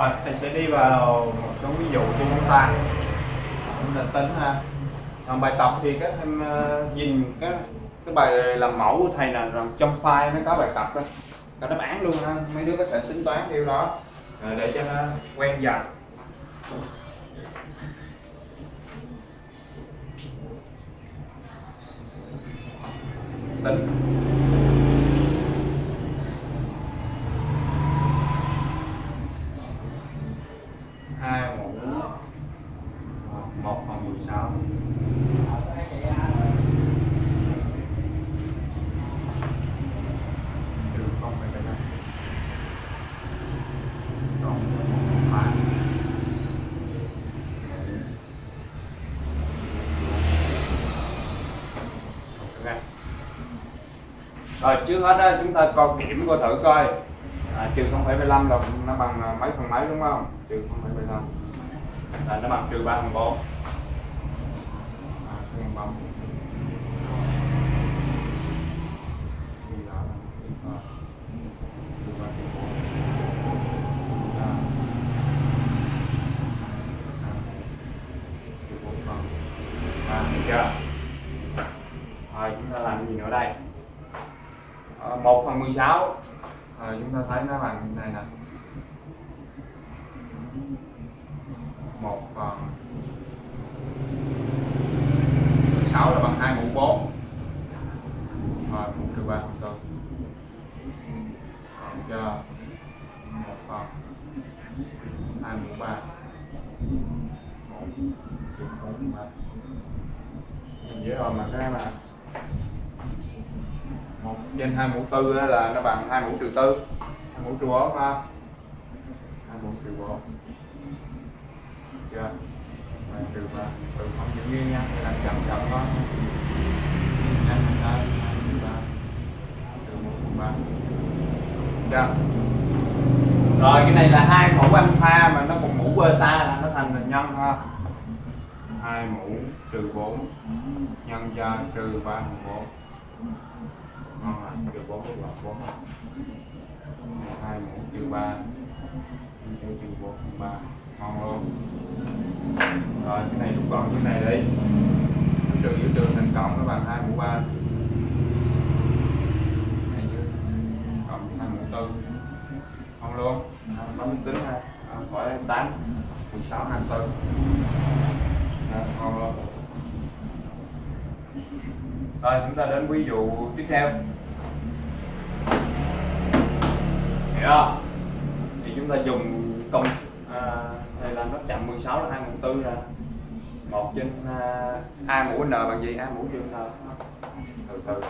rồi, thầy sẽ đi vào một số ví dụ cho chúng ta. Chúng ta tính ha. Còn bài tập thì các em ờ, nhìn cái cái bài làm mẫu của thầy là rằng trong file nó có bài tập đó. Có đáp án luôn ha. Mấy đứa có thể tính toán theo đó. Ờ, để cho nó quen dần. Tính hai mũ một phần mười sáu trừ không phải cái này còn ba Ok. Rồi trước hết á chúng ta coi kiểm coi thử coi. À, trừ 0,75 là nó bằng à, mấy phần mấy đúng không? Trừ 0,75 là nó bằng trừ 3 phần 4 à, cái bằng bóng Thì đó là trừ ba trừ ba phần bốn. À. À. Trừ bốn phần. À, được chưa? Rồi chúng ta làm cái gì nữa đây? Ờ, 1 phần 16 Rồi chúng ta thấy nó bằng như này nè 1 phần 16 là bằng 2 mũ 4 Rồi 1 trừ 3 phần 4 Còn cho 1 phần 2 mũ 3 1 trừ 4 mũ 3 Dễ rồi mà cái mà một trên hai mũ tư là nó bằng hai mũ trừ tư. Hai mũ trừ bốn ha hai mũ trừ bốn chưa rồi trừ ba trừ không giữ nguyên nha, làm chậm chậm thôi. Dạ, Nhanh hơn hai mũ ba trừ một mũ ba chưa rồi, cái này là hai mũ alpha mà nó còn mũ beta là nó thành là nhân ha. Hai mũ trừ bốn, nhân cho trừ ba mũ bốn 1 hoặc 4 2 mũ trừ 3 trừ trừ 1 3 ngon luôn rồi cái này đúng gọn cái này đi trừ giữa trừ thành cộng nó bằng hai mũ ba, này dưới cộng hai mũ tư, ngon luôn bấm tính ha à, khỏi mười sáu hai tư, ngon luôn rồi chúng ta đến ví dụ tiếp theo. Hiểu không thì chúng ta dùng công à, đây là nó chậm 16 là hai mũ tư ra một trên à, a mũ n bằng gì? A mũ dương n. Từ từ.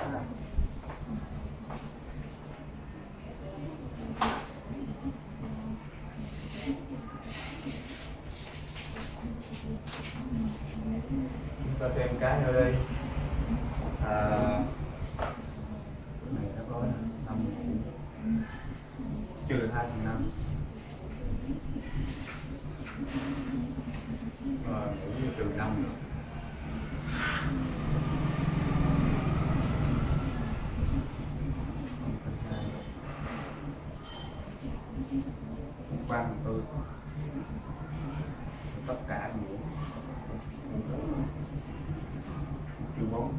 Ta thêm cái nữa đi. À, này nó có năm mũ trừ hai phần năm rồi mũ như trừ năm nữa ba phần tư tất cả mũ trừ bốn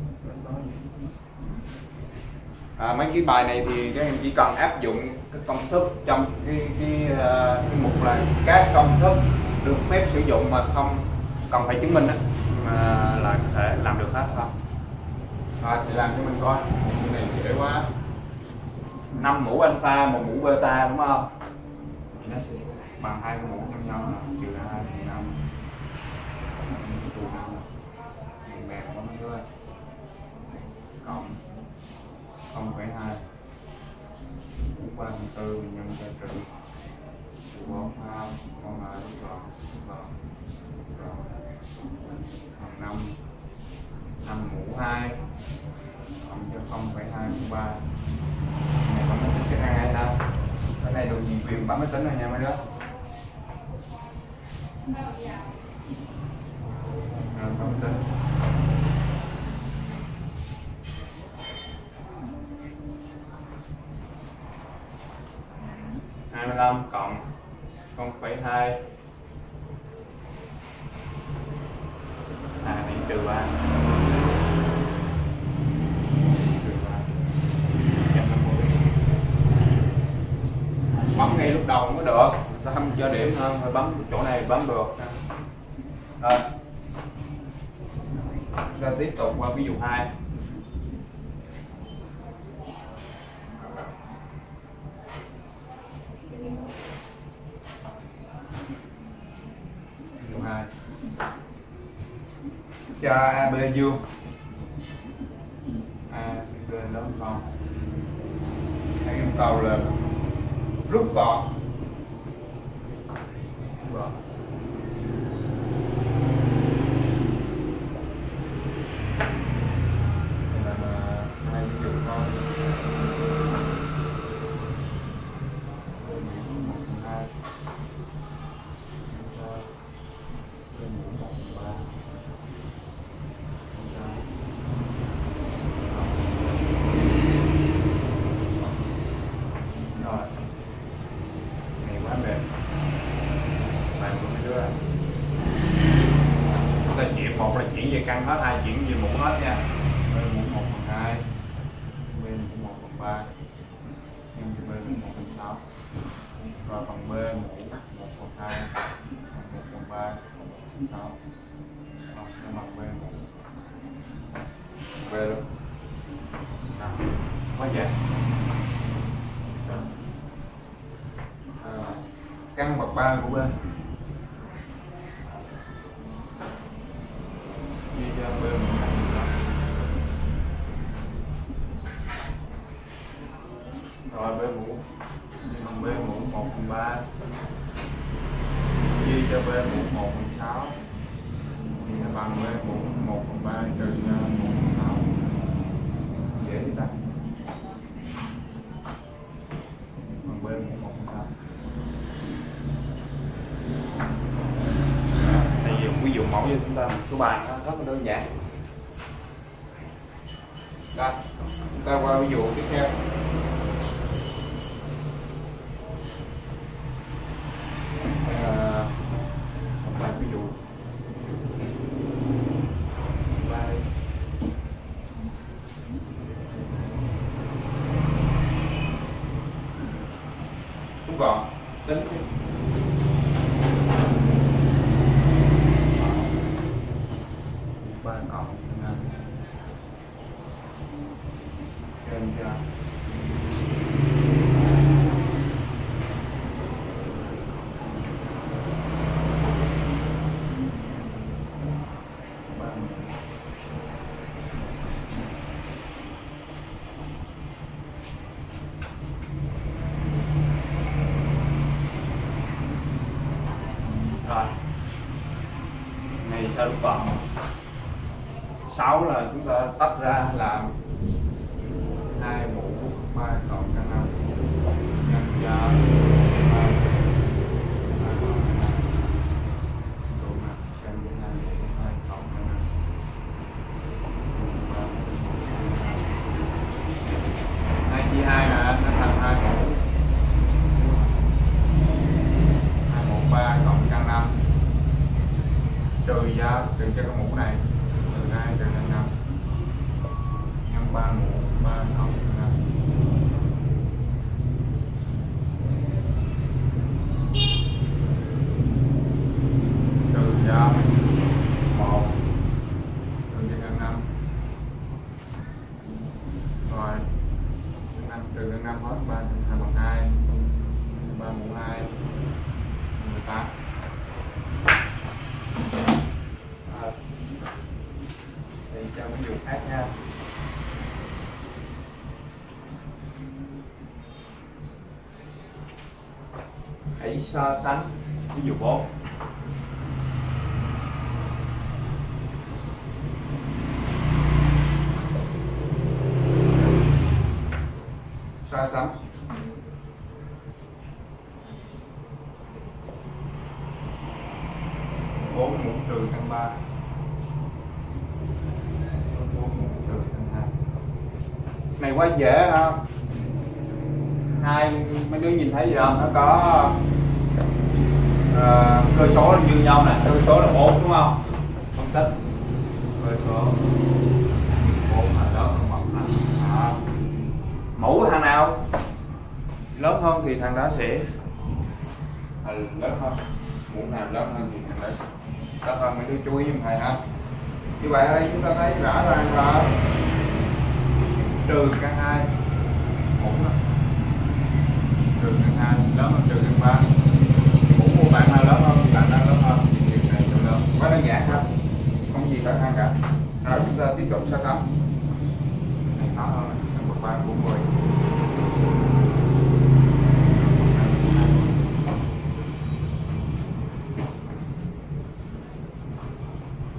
à, mấy cái bài này thì các em chỉ cần áp dụng cái công thức trong cái cái, ờ, cái mục là các công thức được phép sử dụng mà không cần phải chứng minh đó, mà là có thể làm được hết không? rồi thì làm cho mình coi. Cái này dễ quá. Năm mũ alpha một mũ beta đúng không? Thì nó sẽ bằng hai cái mũ nhân nhau trừ hai thì năm. Quyền bấm máy tính này nha mấy đứa. Rồi bấm máy tính. 25 cộng không phẩy hai. À này trừ ba trừ ba trăm năm mươi bấm ngay lúc đầu mới được. Ta không cho điểm hơn rồi bấm chỗ này bấm được. Rồi. Ta tiếp tục qua ví dụ 2 ví dụ 2 cho AB dương A, B lớn con hãy yêu cầu là rút gọn Rút gọn Đây là hai ví dụ con hai bên mũi một ba rồi này quá mệt bạn của mấy đứa chúng ta chuyển một là chuyển về căn hết hai chuyển về mũ hết nha. Bên mũ một phần hai, bên mũ một phần ba, em cho bên mũ một phần sáu. Rồi phần b mũ một phần hai, một phần ba, một phần sáu. Rồi mặt b mũ b luôn quá dễ căn bậc ba của bên. Phần ba. Chia cho b mũ một phần sáu. Thì nó bằng b mũ một phần ba, trừ một phần sáu. Dễ ta. Bằng b mũ một phần sáu. Đây dùng ví dụ mẫu cho chúng ta, một số bài nó rất là đơn giản đây chúng ta qua ví dụ tiếp theo đây là một bài ví dụ bài rút gọn tính ba cộng năm trên cho rồi này lúc còn sáu là chúng ta tách ra làm hai mũ ba cộng căn năm nhân cho ba ba căn hai cộng căn năm hai chia hai là nó thành hai mũ hai mũ ba cộng căn năm. Trừ ra trừ cho cái mũ này trừ hai trừ lên năm nhân ba mũ ba cộng năm trừ ra một trừ cho căn năm rồi năm trừ lên năm hết ba trừ hai bằng hai ba mũ hai mười tám Rồi. Đây cho ví dụ khác nha. Hãy so sánh. Ví dụ 4. So sánh. Bốn mũ trừ căn ba. Bốn mũ trừ căn hai. Này, quá dễ, ha. Hai, mấy đứa nhìn thấy gì không? Nó có à, cơ số là như nhau nè cơ số là 4 đúng không? Phân tích. Cơ số bốn là lớn hơn một à, mũ thằng nào? Lớn hơn thì thằng đó sẽ à, lớn hơn. Mũ nào lớn hơn thì thằng đó lớn hơn mấy đứa chú ý giùm thầy ha. Như vậy ở đây chúng ta thấy rõ ràng là trừ căn hai mũ trừ căn hai lớn hơn trừ căn ba mũ nào lớn hơn bạn nào lớn hơn thì này tự lớn quá đơn giản không không gì khó khăn cả. Rồi chúng ta tiếp tục sao tắm này khó hơn ba của 10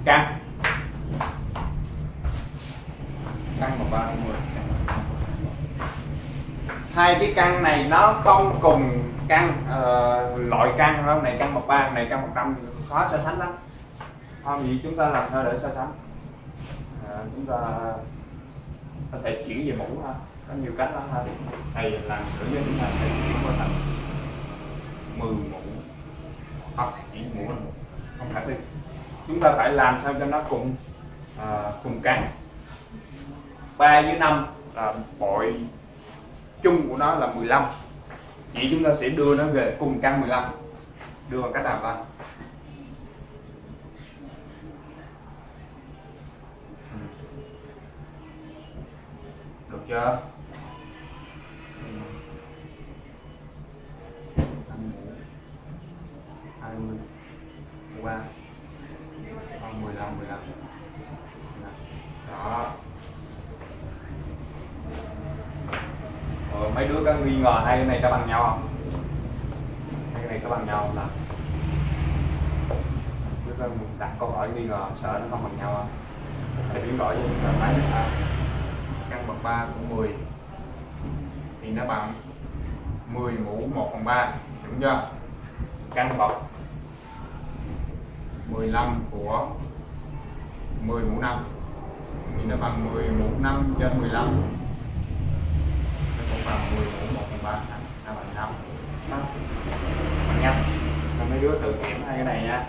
căn một ba mười. Hai cái căn này nó không cùng căn uh, ờ, loại căn đó này căn 13 này căn 100 khó so sánh lắm. Không gì chúng ta làm sao để so sánh. À, chúng ta có thể chuyển về mũ ha có nhiều cách lắm ha. Thầy làm thử cho chúng ta thầy chuyển qua thành 10 mũ hoặc chỉ mũ không phải đi. Chúng ta phải làm sao cho nó cùng à, cùng căn 3 với 5 là bội chung của nó là 15 vậy chúng ta sẽ đưa nó về cùng căn 15 đưa vào cách nào văn ừ. được chưa? Rồi, mấy đứa có nghi ngờ hai cái này có bằng nhau không? Hai cái này có bằng nhau không nào Chúng ta đặt câu hỏi nghi ngờ sợ nó không bằng nhau không? để biến đổi cho chúng ta thấy căn bậc 3 của 10 thì nó bằng 10 mũ 1 phần 3 đúng chưa? Căn bậc 15 của 10 mũ 5 thì nó bằng 10 mũ 5 trên 15 10 mũ 1 phần 3 thẳng 2 phần 5 Đó. bằng Rồi mấy đứa tự kiểm hai cái này nha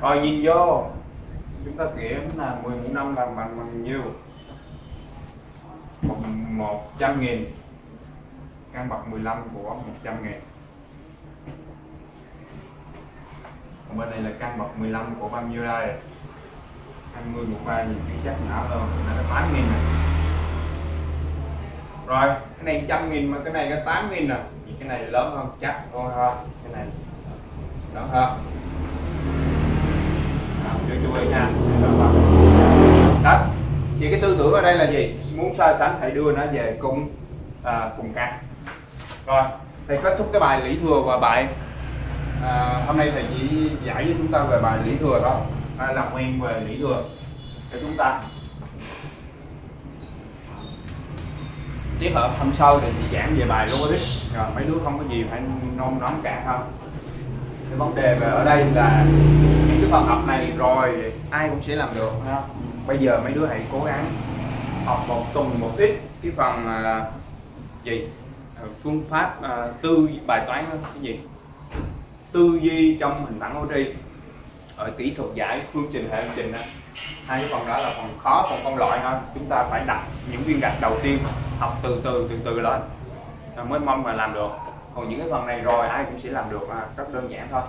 rồi nhìn vô chúng ta kiểm là 10 mũ 5 là bằng bằng nhiêu bằng 100 nghìn căn bậc 15 của 100 nghìn còn bên này là căn bậc 15 của bao nhiêu đây 20 một 3 nhìn cái chắc nhỏ luôn là 8 nghìn này rồi cái này trăm nghìn mà cái này có tám nghìn à. Thì cái này lớn hơn chắc thôi ha cái này lớn hơn. Chú chú ý nha đó thì cái tư tưởng ở đây là gì? Muốn so sánh hãy đưa nó về cùng à, cùng căn rồi thầy kết thúc cái bài lý thừa và bài à, hôm nay thầy chỉ giải với chúng ta về bài lý thừa thôi. À, làm quen về lý thừa. Cho chúng ta tiết hợp hôm sau thì sẽ giảng về bài logic. Rồi mấy đứa không có gì phải nôn nóng cả không cái vấn đề về ở đây là những cái phần học này rồi ai cũng sẽ làm được ha? Bây giờ mấy đứa hãy cố gắng học một tuần một ít. Cái phần à, gì? À, phương pháp à, tư bài toán cái gì? Tư duy trong hình phẳng ô tri ở kỹ thuật giải phương trình hệ phương trình đó. Hai cái phần đó là phần khó phần phân loại thôi. Chúng ta phải đặt những viên gạch đầu tiên học từ từ từ từ lên rồi mới mong mà làm được. Còn những cái phần này rồi ai cũng sẽ làm được à, rất đơn giản thôi.